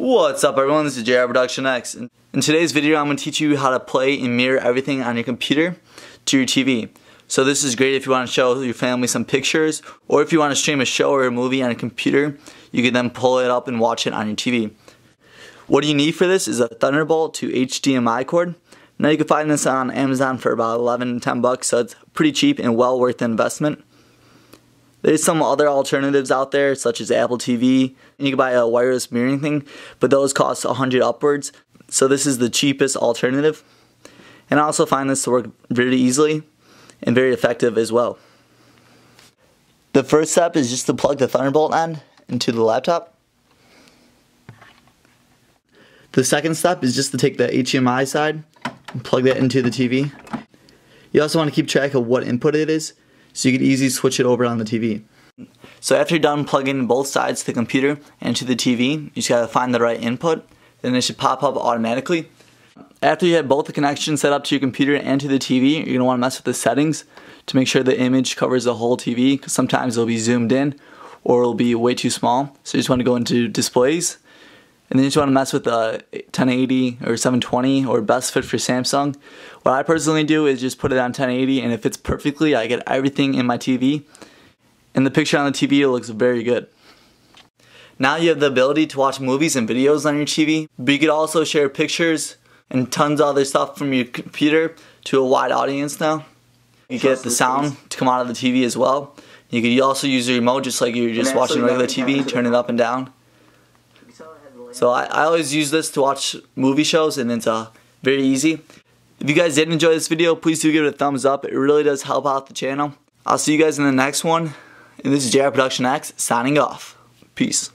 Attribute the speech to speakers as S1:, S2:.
S1: What's up everyone, this is JR Production X. In today's video I'm going to teach you how to play and mirror everything on your computer to your TV. So this is great if you want to show your family some pictures or if you want to stream a show or a movie on a computer, you can then pull it up and watch it on your TV. What do you need for this is a Thunderbolt to HDMI cord. Now you can find this on Amazon for about 11 10 bucks, so it's pretty cheap and well worth the investment. There's some other alternatives out there, such as Apple TV. And you can buy a wireless mirroring thing, but those cost 100 upwards. So this is the cheapest alternative. And I also find this to work really easily and very effective as well. The first step is just to plug the Thunderbolt end into the laptop. The second step is just to take the HDMI side and plug that into the TV. You also want to keep track of what input it is so you can easily switch it over on the TV. So after you're done plugging both sides to the computer and to the TV, you just gotta find the right input, then it should pop up automatically. After you have both the connections set up to your computer and to the TV, you're gonna wanna mess with the settings to make sure the image covers the whole TV, because sometimes it'll be zoomed in or it'll be way too small. So you just wanna go into displays, and then you just want to mess with the 1080 or 720 or best fit for Samsung. What I personally do is just put it on 1080 and it fits perfectly. I get everything in my TV and the picture on the TV looks very good. Now you have the ability to watch movies and videos on your TV, but you could also share pictures and tons of other stuff from your computer to a wide audience now. You get the sound to come out of the TV as well. You could also use your remote just like you're just watching regular TV, turn it up and down. So I, I always use this to watch movie shows and it's uh, very easy. If you guys did enjoy this video, please do give it a thumbs up. It really does help out the channel. I'll see you guys in the next one. And this is JR Production X signing off. Peace.